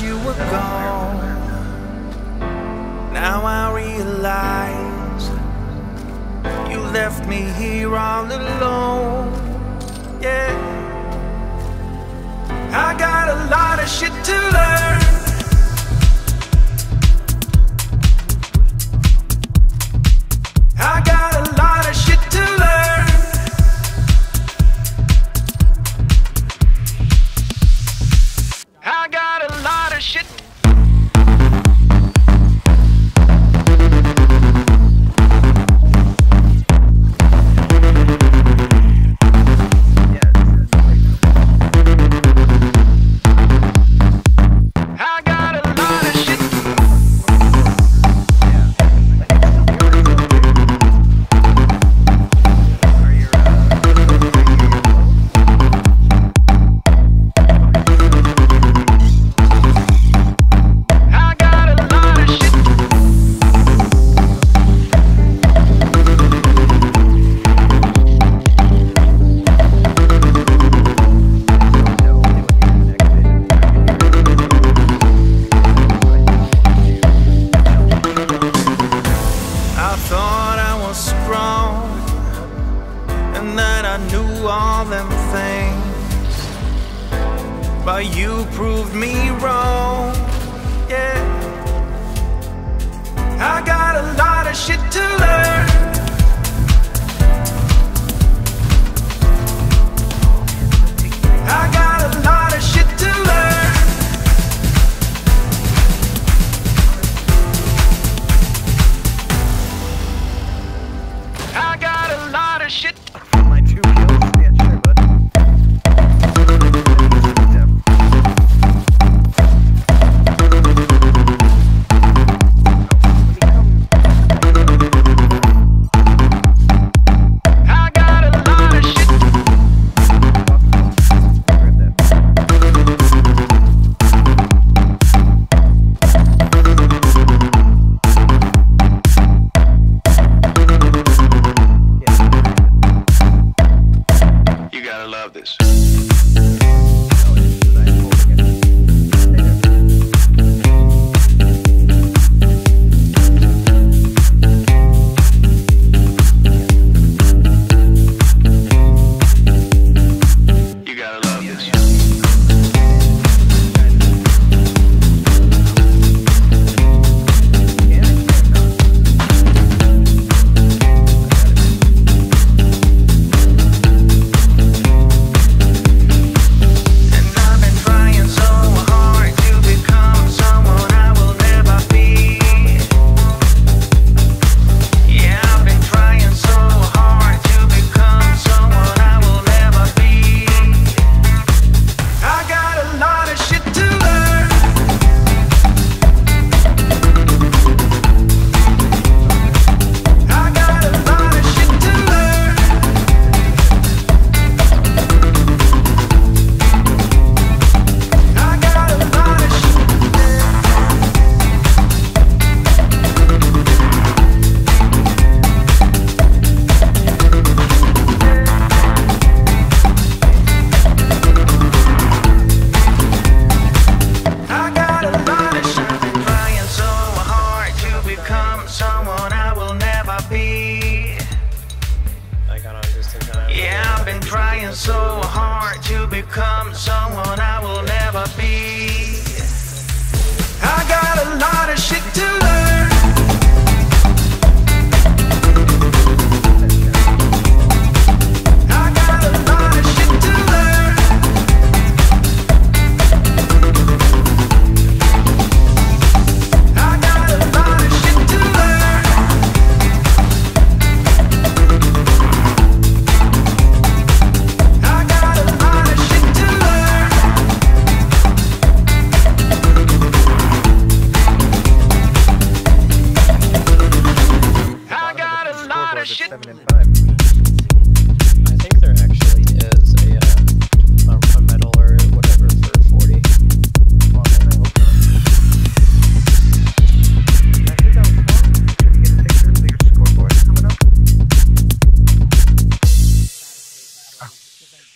you were gone. Now I realize you left me here all alone. Yeah, I got a lot of shit to learn. knew all them things, but you proved me wrong. Yeah, I got a lot of shit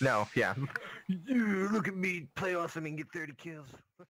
No, yeah. Look at me, play awesome and get 30 kills.